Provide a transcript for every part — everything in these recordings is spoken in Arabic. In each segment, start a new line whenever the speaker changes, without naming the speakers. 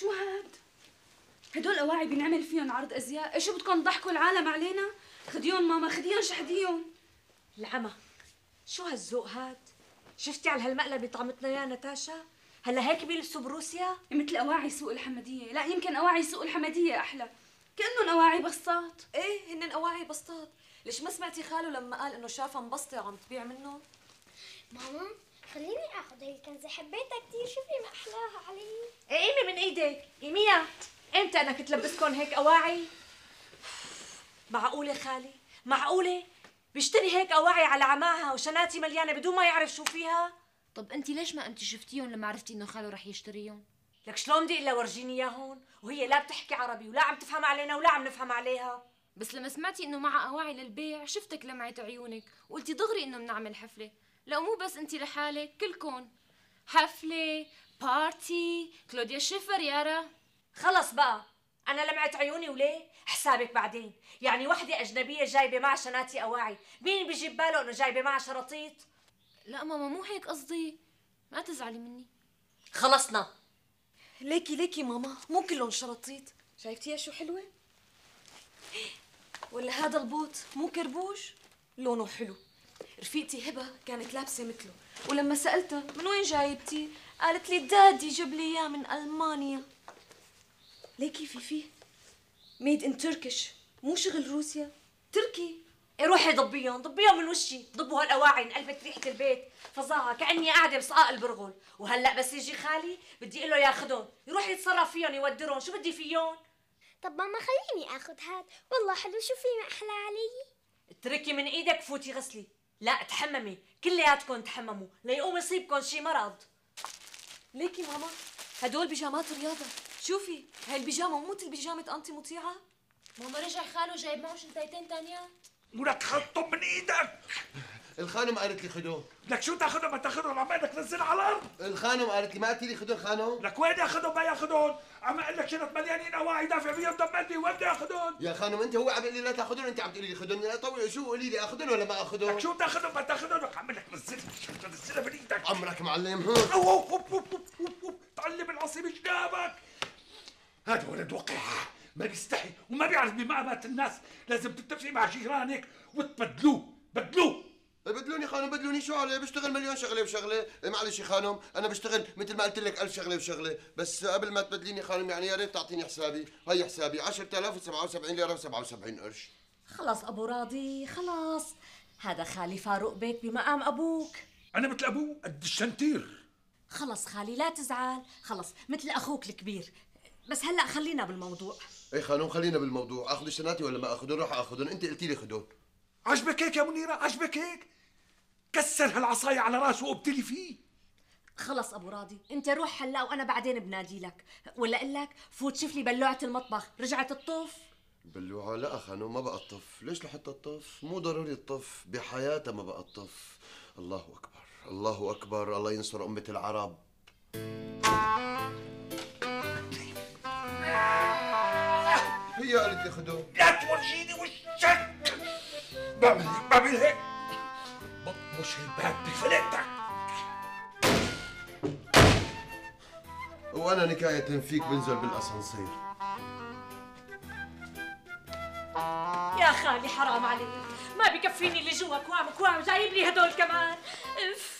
شو هاد؟ هدول أواعي بنعمل فيهم عرض أزياء، إيش بدكم تضحكوا العالم علينا؟ خديهم ماما خديهم شحديهم
العمى شو هالذوق هاد؟ شفتي على هالمقلب اللي طعمتنا إياه نتاشا؟ هلا هيك بيلبسوا بروسيا؟
مثل أواعي سوق الحمدية، لا يمكن أواعي سوق الحمدية أحلى كأنهم أواعي بساط
إيه هن أواعي بسطات ليش ما سمعتي خاله لما قال إنه شافها مبسطة وعم تبيع منه؟
ماما خليني اخذ هي الكنزة حبيتها كثير شوفي ما أحلاها علي
قيمي من إيدك قيميها إمتى أنا كنت لبسكم هيك أواعي؟ معقولة خالي؟ معقولة؟ بيشتري هيك أواعي على عماها وشناتي مليانة بدون ما يعرف شو فيها؟
طب أنت ليش ما انت شفتيهم لما عرفتي إنه خاله رح يشتريهم
لك شلون بدي إلا ورجيني إياهم وهي لا بتحكي عربي ولا عم تفهم علينا ولا عم نفهم عليها
بس لما سمعتي إنه معها أواعي للبيع شفتك لمعت عيونك وقلتي دغري إنه بنعمل حفلة لا مو بس انت لحالك كلكم. حفلة party كلوديا شيفر يارا
خلص بقى. أنا لمعت عيوني وليه؟ حسابك بعدين. يعني وحدة أجنبية جايبة معها شناتي أواعي. مين بيجيب باله إنه جايبة معها شراطيط
لا ماما مو هيك قصدي. ما تزعلي مني.
خلصنا. ليكي ليكي ماما. مو كلهم شراطيط شايفتيها شو حلوة؟ ولا هذا البوط مو كربوش؟ لونه حلو. رفيقتي هبة كانت لابسة مثله ولما سألتها من وين جايبتي؟ قالت لي دادي جاب لي إياه من ألمانيا. ليكي في فيه؟ ميد إن تركش مو شغل روسيا؟ تركي؟ إيه روحي ضبيهم ضبيهم من وشي ضبوا هالأواعي انقلبت ريحة البيت فظاعه كأني قاعدة بصقاق البرغل وهلأ بس يجي خالي بدي أقول له ياخذهم يروح يتصرف فيهم يودرهم شو بدي فيهم؟
طب ماما خليني آخذ هاد والله حلو شوفي ما أحلى علي؟
اتركي من إيدك فوتي غسلي. لا تحممي. كلياتكم تحمموا. ليقوم يصيبكم شي مرض. ليكي ماما؟ هدول بيجامات رياضة. شوفي هاي البيجامة مو مثل بيجامه انتي مطيعة.
ماما رجع خاله جايب معه شنطتين تانيات
ولك حطهم من إيدك.
الخانم قالت لي خدوه
لك شو تاخذهم ما تاخذهم عم بدك تنزل على الأرض.
الخانم قالت لي ما قلتي لي خدوا الخانم
لك وين ياخذهم ما ياخذهم عم أقول لك شنط مليانين اواعي دافع فيهم دم قلبي. وين بده ياخذهم
يا خانم انت هو عم يقول لي لا تاخذون انت عم تقولي لي خدهم. طوي شو قولي لي اخذهم ولا ما اخذهم
لك شو تاخذهم ما تاخذهم لك عم لك نزلها نزلها من إيدك.
عمرك معلم.
تعلم العصي بجنابك هذا ولد وقع. ما بيستحي. وما بيعرف بمقامات الناس. لازم تتفقي مع جيرانك وتبدلوه. بدلوه.
بدلوني خانم بدلوني شو علي بشتغل مليون شغلة وشغلة. إيه معلش يا خانم أنا بشتغل مثل ما قلت لك ألف شغلة وشغلة. بس قبل ما تبدليني خانم يعني يا ريت تعطيني حسابي. هي حسابي. 10077 ليرة و77 قرش.
خلاص أبو راضي خلاص. هذا خالي فاروق بيك بمقام أبوك.
أنا مثل أبوه قد الشنتير.
خلص خالي لا تزعل. خلص مثل أخوك الكبير. بس هلأ خلينا بالموضوع.
اي خانم خلينا بالموضوع. آخذ الشناتي ولا ما اخذهم راح آخذهم. أنت قلتي لي خدهم
عجبك هيك يا منيرة؟ عجبك هيك؟ كسر هالعصاية على راسه وابتلي فيه.
خلص أبو راضي أنت روح هلا وأنا بعدين بنادي لك. ولا أقول لك فوت شوف لي بلوعة المطبخ. رجعت الطوف؟
بلوعة؟ لا خانم ما بقى الطف ليش لحتى الطف مو ضروري الطف بحياتها ما بقى الطف الله أكبر الله أكبر. الله ينصر أمة العرب. هي قالت لي خدهم
لا تورجيني وشك بعمل هيك. بطمش الباب بفلتك.
وأنا نكاية فيك بنزل بالاسانسير.
يا خالي حرام عليك. ما بكفيني اللي جوا كوام كوام جايب لي هدول كمان. اف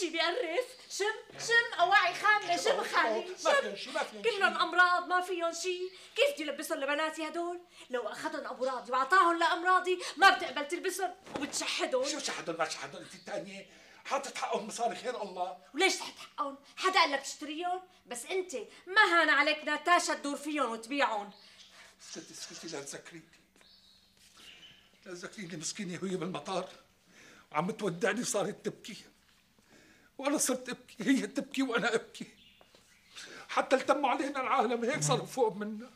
شي بيقرف شم شم أواعي خامله شم خالي
ما فيهم شي ما فيهم شي
كلهم أمراض ما فيهم شيء كيف بدي لبسهم لبناتي هدول؟ لو أخذهم أبو راضي وأعطاهم لأمراضي ما بتقبل تلبسهم. وبتشحدهم.
شو شحدهم؟ ما شحدهم أنت الثانية حاطط حقهم مصاري خير الله.
وليش تحت حقهم؟ حدا قال لك تشتريهم بس أنت ما هان عليك ناتاشا تدور فيهم وتبيعهم.
اسكتي اسكتي لا تذكريني. لا تذكريني مسكينة وهي بالمطار. وعم تودعني صارت تبكي. وأنا صرت أبكي هي تبكي وأنا أبكي. حتى التموا علينا العالم هيك صاروا فوق منا.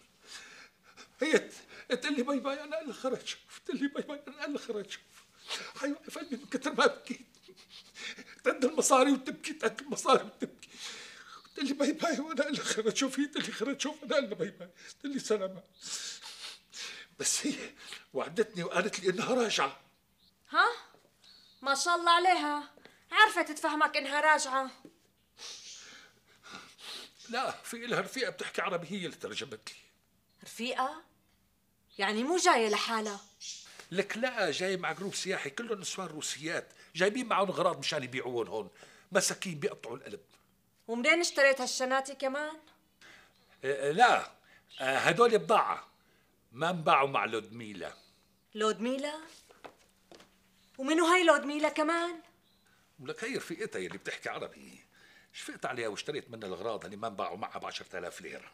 هي تقول لي bye bye أنا اللي خرج تقول لي bye bye أنا اللي خرج حيوقف قلبي من كثر ما بكيت تعد المصاري وتبكي تعد المصاري وتبكي. تقول لي bye bye وأنا اللي خرج شوف هي تقول لي خرج شوف أنا اللي bye bye تقول لي سلامات بس هي وعدتني وقالت لي إنها راجعة.
ها؟ ما شاء الله عليها. عرفت تفهمك إنها راجعة.
لا في لها رفيقة بتحكي عربي هي اللي ترجمت لي.
رفيقة؟ يعني مو جاية لحالها.
لك لا جاي مع جروب سياحي كلهم نسوان روسيات. جايبين معهم اغراض مشان يبيعوهم هون. مساكين بيقطعوا القلب.
ومنين اشتريت هالشناتي كمان؟
آه، لا. آه، هدول بضاعة. ما انباعوا مع لودميلا.
لودميلا؟ ومنو هاي لودميلا كمان؟
ولك هي رفيقتها يلي بتحكي عربي. شفقت عليها واشتريت منها الأغراض اللي ما انباعوا معها ب 10000 ليرة.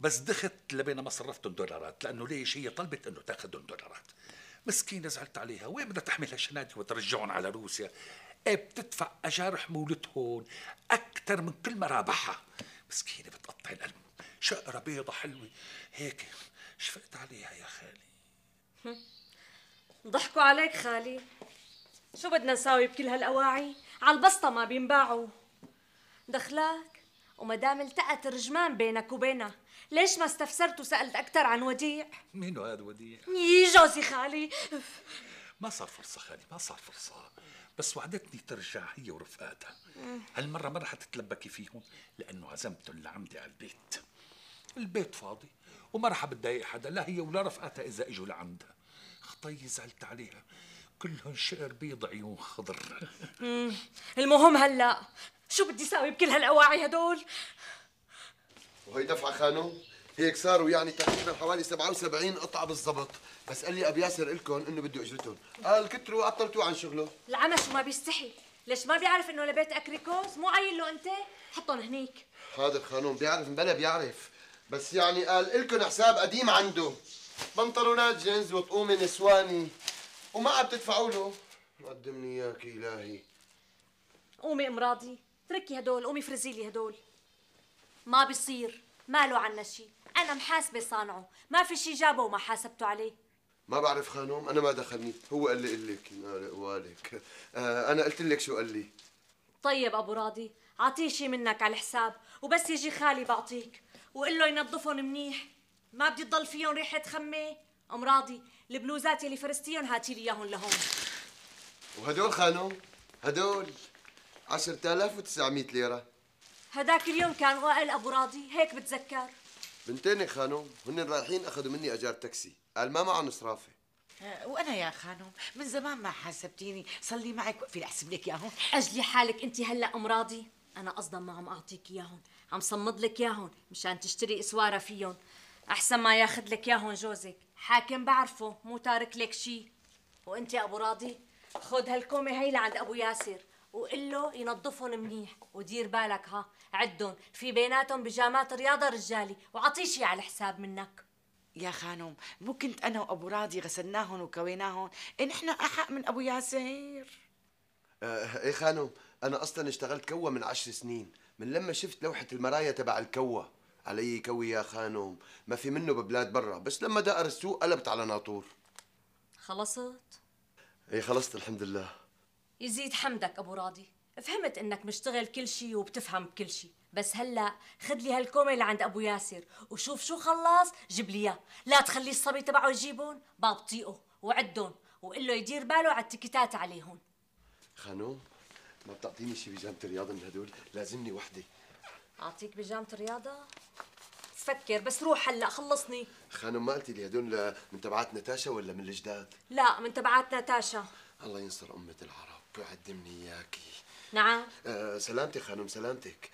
بس دخت لبين ما صرفتهم دولارات لأنه ليش هي طلبت إنه تاخذهم دولارات. مسكينة زعلت عليها وين بدها تحمل هالشنادي وترجعهم على روسيا؟ إيه بتدفع اجار حمولتهم أكثر من كل ما رابحها مسكينة بتقطع القلب شقرة بيضة حلوة. هيك شفقت عليها يا خالي.
ضحكوا عليك خالي؟ شو بدنا نساوي بكل هالأواعي؟ على البسطة ما بينباعوا. دخلاك؟ وما دام التقت رجمان بينك وبينها ليش ما استفسرت وسألت أكثر عن وديع؟
مين هذا وديع؟
يي جوزي خالي.
ما صار فرصة خالي ما صار فرصة. بس وعدتني ترجع هي ورفقاتها. هالمرة ما رح تتلبكي فيهم لأنه عزمتهم لعمدي على البيت. البيت فاضي وما رح بتضايق حدا لا هي ولا رفقاتها إذا إجوا لعندها. خطي زعلت عليها. كلهم شعر بيض عيون خضر.
المهم هلا شو بدي ساوي بكل هالأواعي هدول؟
وهي دفعة خانم هيك صاروا يعني تقريبا حوالي 77 قطعة بالضبط. بس قال لي أبي ياسر لكم إنه بده اجرتهم قال كتروا عطلتوه عن شغله.
العمى شو ما بيستحي. ليش ما بيعرف إنه لبيت اكريكوز مو قايل له أنت؟ حطهم هنيك.
حاضر خانوم بيعرف مبلا بيعرف. بس يعني قال لكم حساب قديم عنده. بنطلونات جينز وطقومة نسواني. وما عم تدفعوا له. قدمني إياك إلهي.
قومي ام راضي تركي هدول قومي فرزي لي هدول. ما بيصير ماله عنا شيء أنا محاسبة صانعه. ما في شيء جابه وما حاسبته عليه.
ما بعرف خانوم أنا ما دخلني. هو قال لي قل لك والك. آه أنا قلت لك شو قال لي.
طيب أبو راضي أعطيه شيء منك على الحساب وبس يجي خالي بعطيك. وقل له ينظفهم منيح. ما بدي تضل فيهم ريحة خمة. ام راضي البلوزات اللي فرستيهم هاتي لي اياهم لهون.
وهدول خانوم هدول 10900 ليرة.
هداك اليوم كان وائل أبو راضي هيك بتذكر.
بنتين خانوم هن رايحين أخذوا مني أجار تاكسي. قال ما معهم صرافه
آه، وأنا يا خانم من زمان ما حاسبتيني. صلي معك وقفي لاحسب لك اياهم
أجلي حالك أنت هلأ أم راضي. أنا أصلا ما عم أعطيك اياهم عم صمد لك اياهم مشان تشتري إسوارة فيهم أحسن ما ياخذ لك اياهم جوزك. حاكم بعرفه مو تارك لك شيء وإنت يا أبو راضي خذ هالكومة هي لعند أبو ياسر وقل له ينظفهم منيح ودير بالك ها. عدهم في بيناتهم بيجامات رياضة رجالي وعطيه شي على حساب منك.
يا خانم مو كنت أنا وأبو راضي غسلناهم وكويناهم نحن أحق من أبو ياسر.
آه إيه خانم أنا أصلا اشتغلت كوا من عشر سنين من لما شفت لوحة المرايا تبع الكوا علي كوي يا خانم. ما في منه ببلاد برا بس لما دقر السوق قلبت على ناطور.
خلصت؟
إيه خلصت الحمد لله.
يزيد حمدك أبو راضي. فهمت إنك مشتغل كل شيء وبتفهم بكل شيء بس هلأ خذ لي هالكومة اللي عند أبو ياسر وشوف شو خلص جيب لي إياه. لا تخلي الصبي تبعه يجيبهم باب طيقه وعدهم وقل له يدير باله على التيكيتات عليهم.
خانم ما بتعطيني شي بيجامة رياضة من هدول؟ لازمني وحدة.
أعطيك بيجامة الرياضة؟ تفكر بس روح هلأ خلصني.
خانم ما قلتي لي هدول من تبعات نتاشا ولا من الجداد؟
لا من تبعات ناتاشا
الله ينصر أمة العرب قدمني إياكي
نعم.
آه سلامتك خانم سلامتك.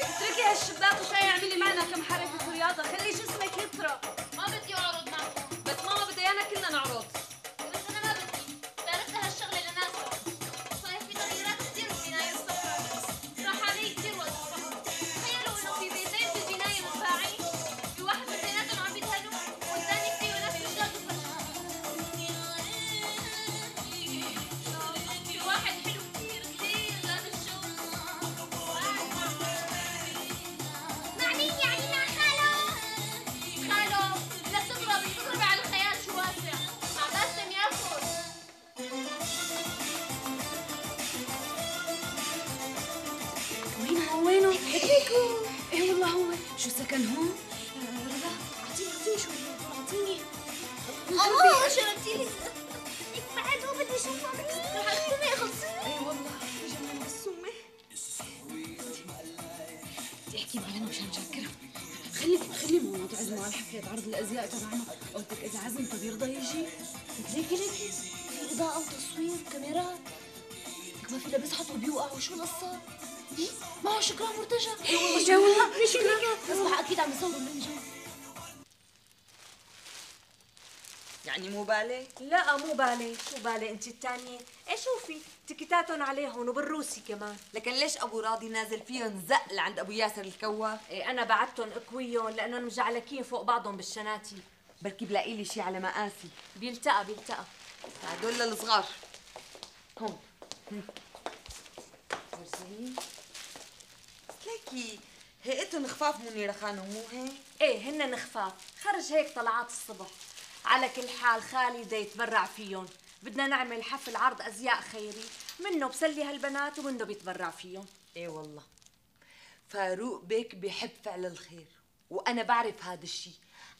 اتركي هالشباك وشاي اعملي معنا كم حركة رياضة. خلي وشو القصة؟ إيه؟ معه شكرا مرتجى اي والله شكرا. أصبح أكيد عم يصوروا من جو
يعني مو بالي؟
لا مو بالي. شو بالي أنت الثانية إيه شوفي تيكيتاتهم عليهم وبالروسي كمان.
لكن ليش أبو راضي نازل فيهم زق لعند أبو ياسر الكوا
إيه أنا بعتهم اكويهم لأنهم مجعلكين فوق بعضهم بالشناتي.
بركي بلاقي لي شي على مقاسي.
بيلتقى بيلتقى.
هدول للصغار.
هم
ليكي هيئتهم خفاف منيرة خانم مو هيك؟
إيه هن خفاف خرج هيك طلعات الصبح. على كل حال خالي بده يتبرع فيهم. بدنا نعمل حفل عرض أزياء خيري. منه بسلي هالبنات ومنه بيتبرع فيهم.
إيه والله. فاروق بيك بيحب فعل الخير. وأنا بعرف هذا الشيء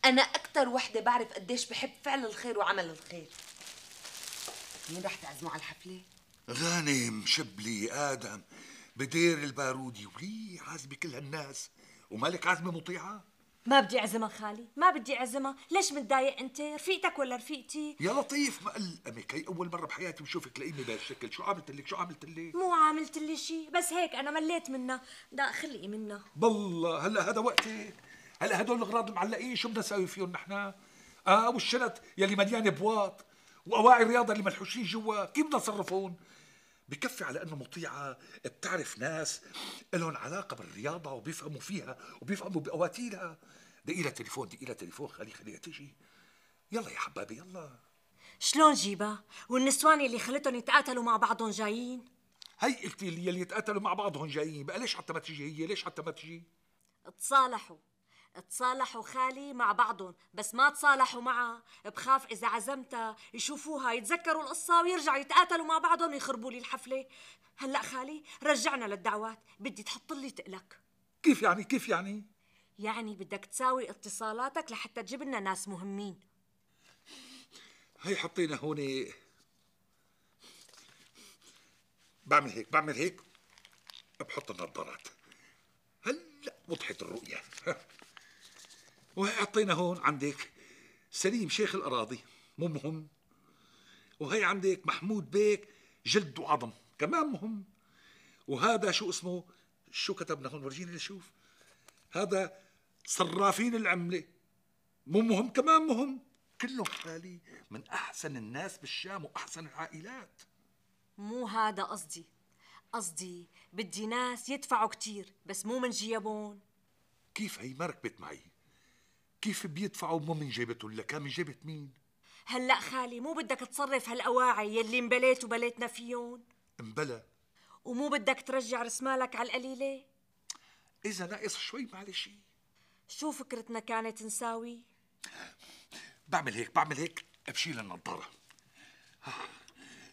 أنا أكثر وحدة بعرف قديش بحب فعل الخير وعمل الخير. مين رح تعزموا على الحفلة؟
غانم شبلي آدم. بدير البارودي ولي عازمه كل هالناس. ومالك عازمه مطيعة؟
ما بدي اعزمها خالي ما بدي اعزمها ليش متضايق أنت؟ رفيقتك ولا رفيقتي؟
يا لطيف ما قلقمك هي أول مرة بحياتي بشوفك لاقيني بهالشكل. شو عملت لك؟ شو عملت لك
مو عاملت لي شيء بس هيك أنا مليت منها. لا خلقي منها.
بالله هلا هذا وقتك هلا هدول الأغراض معلقين. شو بدنا نسوي فيهم نحن؟ آه والشنط يلي مليانه بواط وأواعي الرياضة اللي ملحوشين جوا. كيف بدنا نصرفهم؟ بكفي على إنه مطيعة بتعرف ناس لهم علاقة بالرياضة وبيفهموا فيها وبيفهموا بقواتيلها دقي لها تليفون دقي لها تليفون خلي خليها تجي. يلا يا حبابي يلا.
شلون جيبها والنسوان اللي خلتهم يتقاتلوا مع بعضهم جايين؟
هي قلتي لي يلي يتقاتلوا مع بعضهم جايين بقى ليش حتى ما تجي؟ هي ليش حتى ما تجي؟
تصالحوا تصالحوا خالي مع بعضهم بس ما تصالحوا معها بخاف إذا عزمتها يشوفوها يتذكروا القصة ويرجعوا يتقاتلوا مع بعضهم ويخربوا لي الحفلة. هلأ خالي رجعنا للدعوات بدي تحط لي تقلك
كيف يعني؟ كيف يعني؟
يعني بدك تساوي اتصالاتك لحتى تجيب لنا ناس مهمين.
هي حطينا هون. بعمل هيك بعمل هيك. بحط النظارات. هلأ وضحت الرؤية. وهي هون عندك سليم شيخ الأراضي مو مهم. وهي عندك محمود بيك جلد وعظم كمان مهم. وهذا شو اسمه؟ شو كتبنا هون؟ ورجيني نشوف هذا صرافين العملة. مو مهم كمان مهم. كلهم خالي من أحسن الناس بالشام وأحسن العائلات.
مو هذا قصدي. قصدي بدي ناس يدفعوا كتير بس مو من جيبون
كيف هي ما ركبت معي؟ كيف بيدفعوا مو من جيبتهم لك من جيبة مين؟
هلأ خالي مو بدك تصرف هالأواعي يلي انبليت وبليتنا فيهم؟
امبلا
ومو بدك ترجع رسمالك على القليلة؟
إذا ناقص شوي معلش.
شو فكرتنا كانت نساوي؟
بعمل هيك بعمل هيك بشيل النظارة.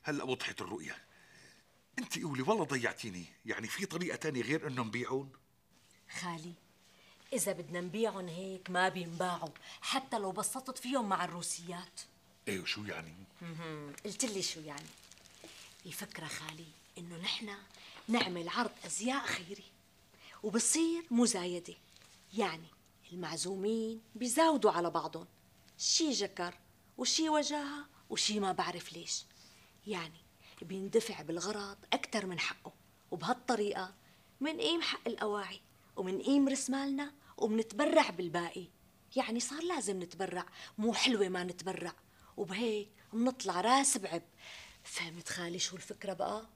هلأ وضحت الرؤية. انت قولي والله ضيعتيني. يعني في طريقة تانية غير انه نبيعهم
خالي إذا بدنا نبيعهم هيك ما بينباعوا حتى لو بسطت فيهم مع الروسيات.
إيه وشو يعني؟
قلت لي شو يعني. الفكرة خالي إنه نحن نعمل عرض أزياء خيري وبصير مزايدة. يعني المعزومين بيزاودوا على بعضهم. شي جكر وشي وجاهة وشي ما بعرف ليش. يعني بيندفع بالغرض أكتر من حقه وبهالطريقة منقيم حق الأواعي ومنقيم رس مالنا ومنتبرع بالباقي. يعني صار لازم نتبرع مو حلوة ما نتبرع. وبهيك منطلع راس بعب. فهمت خالي شو الفكرة بقى؟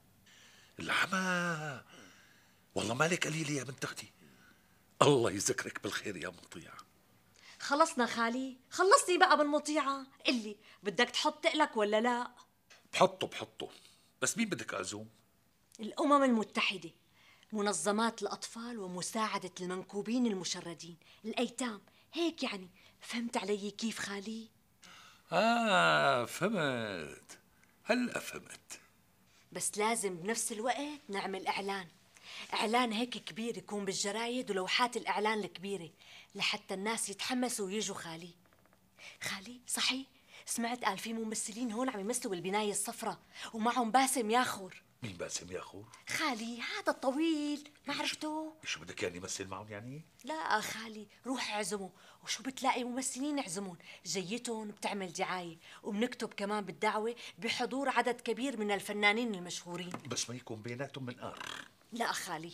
العمى. والله مالك قليلة يا بنت أختي. الله يذكرك بالخير يا مطيع
خلصنا خالي. خلصني بقى بالمطيعة. اللي بدك تحط تقلك ولا لا؟
بحطه بحطه. بس مين بدك أعزوم؟
الأمم المتحدة. منظمات الأطفال ومساعدة المنكوبين المشردين. الأيتام هيك يعني. فهمت علي كيف خالي؟
آه فهمت. هلا فهمت.
بس لازم بنفس الوقت نعمل إعلان. إعلان هيك كبير يكون بالجرايد ولوحات الإعلان الكبيرة لحتى الناس يتحمسوا ويجوا خالي. خالي صحيح؟ سمعت قال في ممثلين هون عم يمثلوا بالبناية الصفراء ومعهم باسم ياخور.
مين باسم يا اخو؟
خالي هذا الطويل ما عرفته؟
شو بدك يعني يمثل معهم يعني؟
لا خالي روح اعزمه. وشو بتلاقي ممثلين اعزمون جيتهم بتعمل دعاية وبنكتب كمان بالدعوة بحضور عدد كبير من الفنانين المشهورين.
بس ما يكون بيناتهم من ار
لا خالي.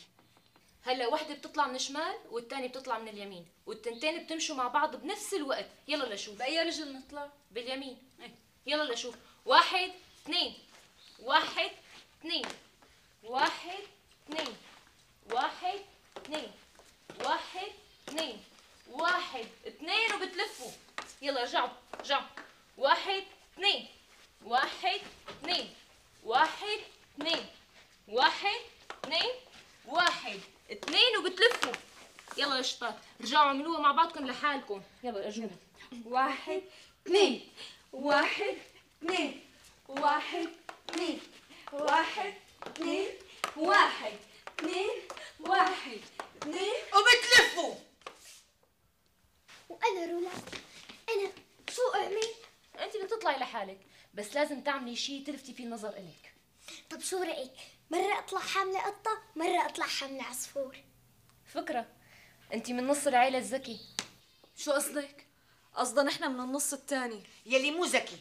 هلا وحدة بتطلع من الشمال والثانيه بتطلع من اليمين والتنتين بتمشوا مع بعض بنفس الوقت. يلا لشوف.
بأي رجل نطلع؟
باليمين. يلا لشوف. واحد اثنين. واحد. اثنين واحد اثنين واحد اثنين واحد اثنين واحد اثنين وبتلفوا يلا رجعوا رجعوا واحد اثنين واحد اثنين واحد اثنين واحد اثنين واحد اثنين وبتلفوا يلا يا شطار رجعوا اعملوها مع بعضكم لحالكم يلا ارجعوا
واحد اثنين واحد اثنين واحد اثنين واحد اثنين واحد اثنين واحد اثنين.
وبتلفوا.
وأنا رولا. أنا شو أعمل؟
أنت بدك تطلعي لحالك بس لازم تعملي شيء تلفتي فيه النظر الك
طب شو رأيك؟ مرة أطلع حاملة قطة مرة أطلع حاملة عصفور.
فكرة. أنت من نص العيلة الذكي
شو قصدك؟ قصدنا نحن من النص الثاني
يلي مو ذكي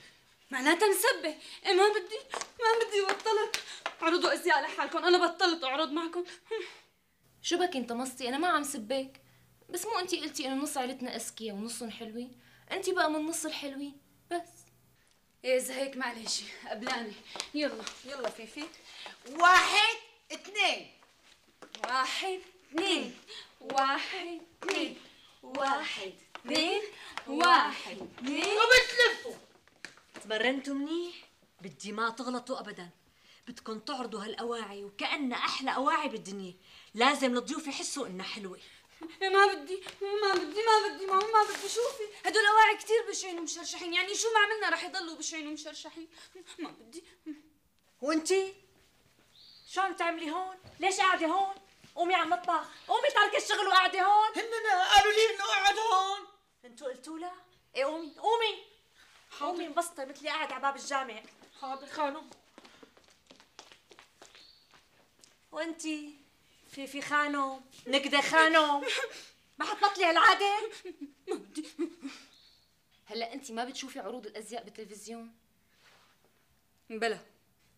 معناتها نسبه إيه ما بدي ما بدي بطلت عرضوا ازياء لحالكم أنا بطلت اعرض معكم.
شو بك أنت مصتي أنا ما عم سبك. بس مو انت قلتي إنه نص عيلتنا اذكياء ونصهم حلوين. انت بقى من نص الحلوين. بس.
إيه إذا هيك معلش. قبلاني يلا
يلا فيفي واحد اثنين.
واحد اثنين. واحد اثنين. واحد اثنين. واحد اثنين.
وبتلفوا.
تمرنتوا منيح بدي ما تغلطوا ابدا. بدكم تعرضوا هالأواعي وكأنها أحلى أواعي بالدنيا. لازم الضيوف يحسوا إنها
حلوة. ما بدي ما بدي ما بدي ما ما بدي. شوفي هدول أواعي كثير بشعين ومشرشحين. يعني شو ما عملنا رح يضلوا بشعين ومشرشحين. ما بدي.
وانتي شو عم تعملي هون؟ ليش قاعدة هون؟ قومي على المطبخ. قومي تركي الشغل وقاعدة هون.
هن قالوا لي إنه اقعد هون.
أنتوا قلتوا لها؟ إيه قومي قومي. قومي انبسطي مثلي قاعد على باب الجامع.
حاضر. خانم.
وانتي في في خانم نكدة خانم ما حتبطلي هالعادة؟
هلا انت ما بتشوفي عروض الأزياء بالتلفزيون؟
بلا.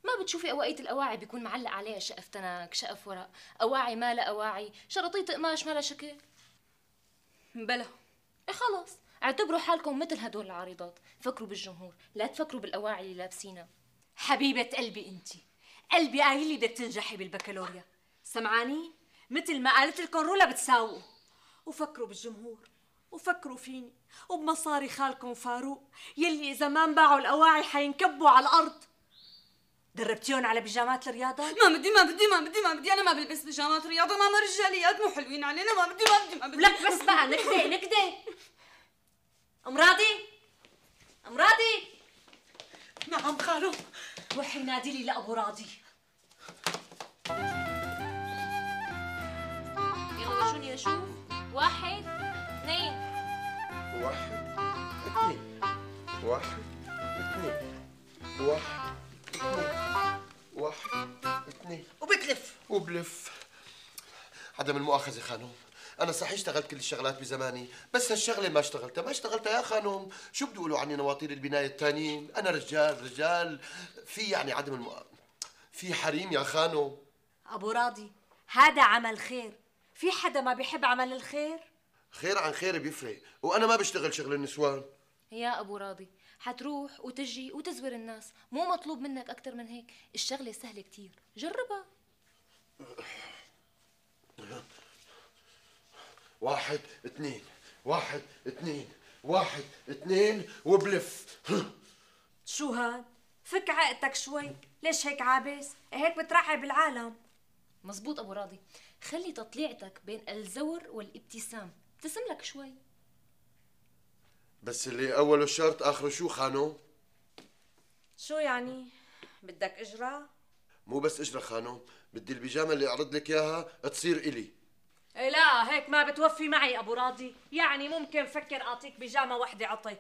ما بتشوفي اواقيت الأواعي بيكون معلق عليها شقف تنك شقف ورق. أواعي ما لها أواعي. شرطيط قماش ما لها شكل.
بلا.
إيه خلص. اعتبروا حالكم مثل هدول العارضات فكروا بالجمهور لا تفكروا بالأواعي اللي لابسينها.
حبيبة قلبي انتي قلبي قايل لي بدك تنجحي بالبكالوريا. سمعاني؟ مثل ما قالت لكم رولا بتساووا وفكروا بالجمهور. وفكروا فيني. وبمصاري خالكم فاروق. يلي إذا ما انباعوا الأواعي حينكبوا على الأرض. دربتيهم على بيجامات الرياضة؟
ما بدي ما بدي ما بدي ما بدي. أنا ما بلبس بيجامات رياضة. ماما رجاليات مو حلوين علينا. ما بدي ما بدي ما بدي.
ولك بس بقى نكدة نكدة. ام راضي ام راضي
نعم خالو.
روحي نادي لي لأبو راضي
يلا ورجوني أشوف واحد اثنين.
واحد اثنين. واحد اثنين. واحد اثنين. واحد اثنين.
وبتلف
وبلف. عدم المؤاخذة خانم أنا صحيح اشتغلت كل الشغلات بزماني بس هالشغلة ما اشتغلتها. ما اشتغلتها يا خانم شو بدي يقولوا عني نواطير البناية التانيين؟ أنا رجال رجال. في يعني عدم المؤاخذة في حريم يا خانم
أبو راضي هذا عمل خير. في حدا ما بيحب عمل الخير؟
خير عن خير بيفرق وأنا ما بشتغل شغل النسوان.
يا أبو راضي حتروح وتجي وتزور الناس. مو مطلوب منك أكثر من هيك. الشغلة سهلة كتير. جربها.
واحد اثنين. واحد اثنين. واحد اثنين. وبلف.
شو هاد؟ فك عقتك شوي. ليش هيك عابس؟ هيك بترعب العالم
مزبوط أبو راضي. خلي تطليعتك بين الزور والابتسام. ابتسم لك شوي.
بس اللي أوله شرط آخره شو خانم
شو يعني؟ بدك إجرة؟
مو بس إجرة خانم بدي البيجامة اللي أعرض لك إياها تصير إلي.
إيه لا هيك ما بتوفي معي أبو راضي. يعني ممكن فكر أعطيك بيجامة وحدة عطي.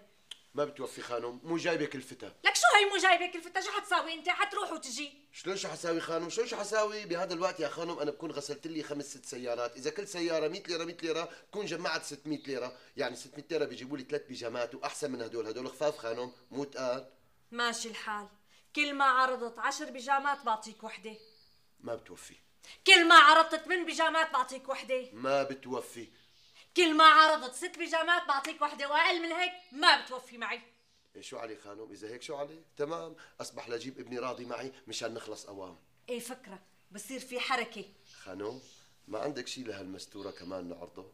ما بتوفي خانم مو جايبه كلفتها
لك شو هي مو جايبه كلفتها شو حتساوي أنت؟ حتروح وتجي.
شلون شو حساوي خانم؟ شلون شو حساوي؟ بهذا الوقت يا خانم أنا بكون غسلت لي خمس ست سيارات. إذا كل سيارة 100 ليرة 100 ليرة بكون جمعت 600 ليرة. يعني 600 ليرة بيجيبوا لي ثلاث بيجامات وأحسن من هدول. هدول خفاف خانم مو تقال.
ماشي الحال. كل ما عرضت عشر بيجامات بعطيك وحدة.
ما بتوفي.
كل ما عرضت ثمان بيجامات بعطيك وحدة.
ما بتوفي.
كل ما عرضت ست بيجامات بعطيك وحدة وأقل من هيك ما بتوفي معي.
إيه شو علي خانم؟ إذا هيك شو علي؟ تمام. أصبح لجيب ابني راضي معي مشان نخلص أوام.
إيه فكرة. بصير في حركة.
خانم ما عندك شيء لهالمستورة كمان نعرضه؟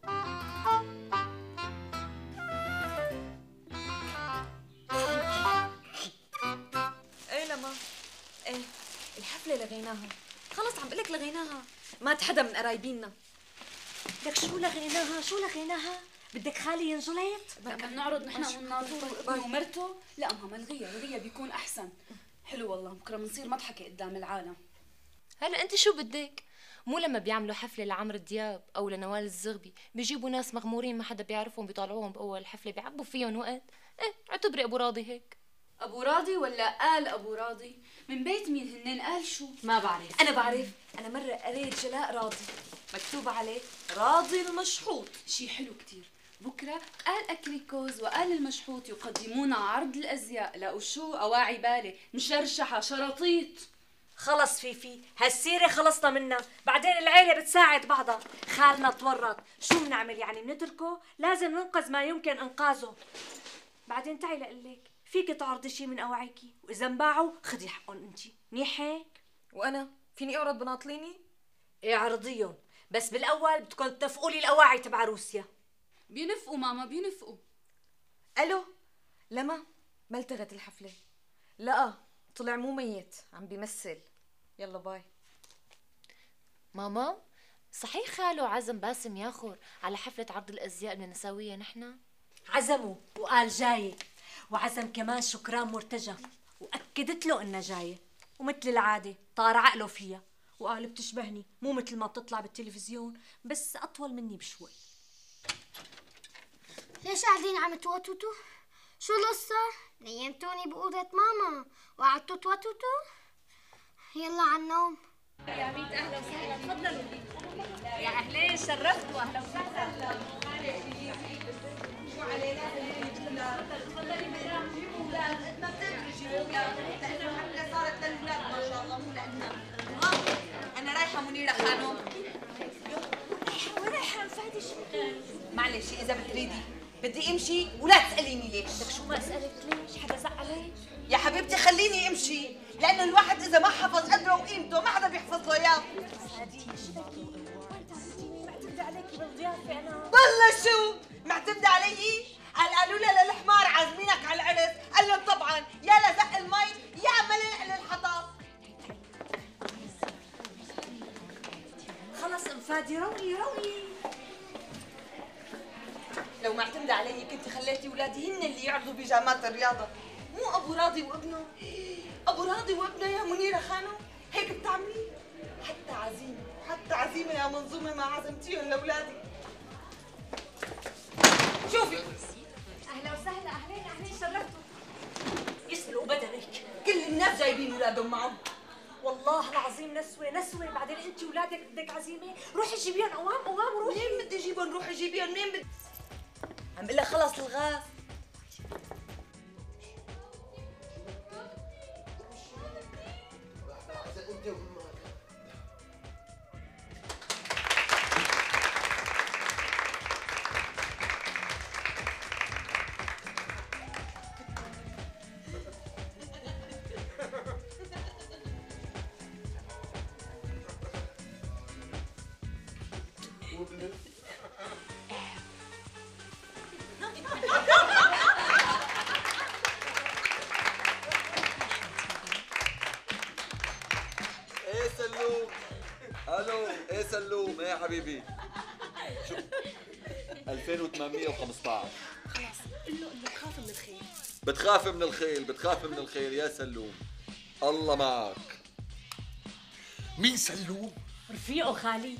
إيه لما؟ إيه الحفلة لغيناها. خلص عم بقلك لغيناها. مات حدا من قرايبينا لك شو لغيناها؟ شو لغيناها؟ بدك خالي ينجلط؟
بدنا نعرض نحن والناظور وابنه ومرته لا ماما الغية الغية بيكون أحسن. حلو والله بكرة بنصير مضحكة قدام العالم.
هلا أنت شو بدك؟ مو لما بيعملوا حفلة لعمرو دياب أو لنوال الزغبي بيجيبوا ناس مغمورين ما حدا بيعرفهم بيطالعوهم بأول حفلة بيعبوا فيهم وقت. إيه اعتبري أبو راضي هيك.
أبو راضي ولا قال أبو راضي؟ من بيت مين هنن قال شو؟
ما بعرف. أنا بعرف. أنا مرة قريت جلاء راضي. مكتوب عليه راضي المشحوط.
شي حلو كتير. بكرة قال أكريكوز وقال المشحوط يقدمون عرض الأزياء. لقوا شو أواعي بالي. مشرشحة. شراطيط
خلص فيفي. هالسيرة خلصنا منها. بعدين العيلة بتساعد بعضها. خالنا تورط. شو بنعمل يعني؟ بنتركه؟ لازم ننقذ ما يمكن إنقاذه. بعدين تعي لقلك فيك تعرضي شي من اواعيكي وإذا انباعوا خدي حقهم انت. منيح هيك
وأنا؟ فيني أعرض بناطليني
إيه عرضيهم. بس بالأول بدكم تنفقوا لي الأواعي تبع روسيا.
بينفقوا ماما بينفقوا.
ألو؟ لما؟ ما التغت الحفلة. لا طلع مو ميت عم بيمثل. يلا باي.
ماما صحيح خالو عزم باسم ياخر على حفلة عرض الأزياء اللي نساويها نحن؟
عزموا وقال جاي. وعزم كمان شكران مرتجى وأكدت له انها جاية ومثل العادة طار عقله فيها وقال بتشبهني مو مثل ما بتطلع بالتلفزيون بس أطول مني بشوي
ليش قاعدين عم توتوتوا؟ شو القصة؟ نيمتوني بأوضة ماما وقعدتوا توتوتوا؟ يلا على النوم
يا أهلين شرفتوا أهلا وسهلا
أنا رايحه منيره خانم
رايحه فادي شو
معلش إذا بتريدي بدي أمشي ولا تسأليني ليش.
بدك شو؟ ما اسالك ليش؟ حدا زق عليك؟
يا حبيبتي خليني أمشي لأنه الواحد إذا ما حفظ قدره وقيمته ما حدا بيحفظ له
إياه. شو معتمدة
والله شو؟ معتمدة علي؟ قال قالوا لها للحمار عازمينك على العرس. قال لهم طبعا يا لزق المي يا عمل نقل الحطب
خلص ام فادي روي روي.
لو معتمدة علي كنت خليتي ولادي هن اللي يعرضوا بيجامات الرياضة. مو أبو راضي وابنه. أبو راضي وابنه يا منيرة خانم هيك بتعملي؟ حتى عزيمة حتى عزيمة يا منظومة ما عزمتيهم لأولادي شوفي.
وسهلا اهلين اهلين شرفتوا يسلقوا بدنك
كل الناس جايبين أولادهم معهم
والله العظيم نسوة نسوة بعدين انت ولادك بدك عزيمة روحي جيبيهم قوام قوام روحي
منين بدي اجيبهم روحي جيبيهم منين بدي عم بقول لك خلص الغاز
إيه حبيبي. شو؟ 2815
خلاص قل له إنه بخاف من الخيل.
بتخاف من الخيل بتخاف من الخيل يا سلوم. الله معك.
مين سلوم؟
رفيقه خالي.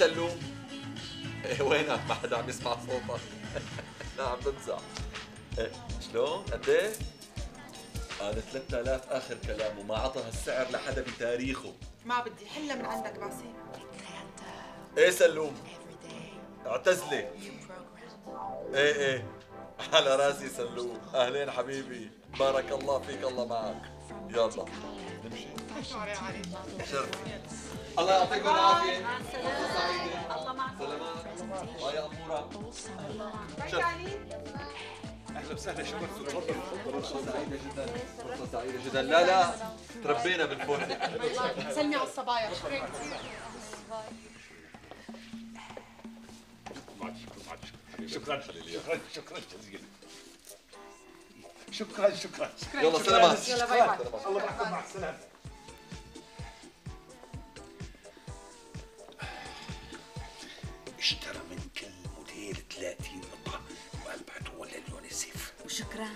سلوم إيه وينك ما حدا عم يسمع صوتك. لا عم بمزح. إيه شلون؟ قد إيه؟ هذا 3000 آخر كلام وما عطى هالسعر لحدا بتاريخه.
ما بدي حلة من عندك باسم
إيه سلوم. اعتزلي. إيه إيه. على راسي سلوم. أهلين حبيبي. بارك الله فيك الله معك. يلا. نمشي شرفي. الله يعطيكم العافية. فرصة سعيدة الله معك سلامات باي يا أمورة شرفي
أهلا وسهلا شكرا تفضل
فرصة سعيدة جدا فرصة سعيدة جدا لا لا تربينا بالفندق
سلمي على الصبايا.
شكرا. شكرا شكرا جزيلا شكرا شكرا
يلا سلامات.
يلا باي باي.
الله معكم مع السلامه اشترى من كل موديل 30 قطعه وقال بعته ولا اليونيسيف
وشكرا.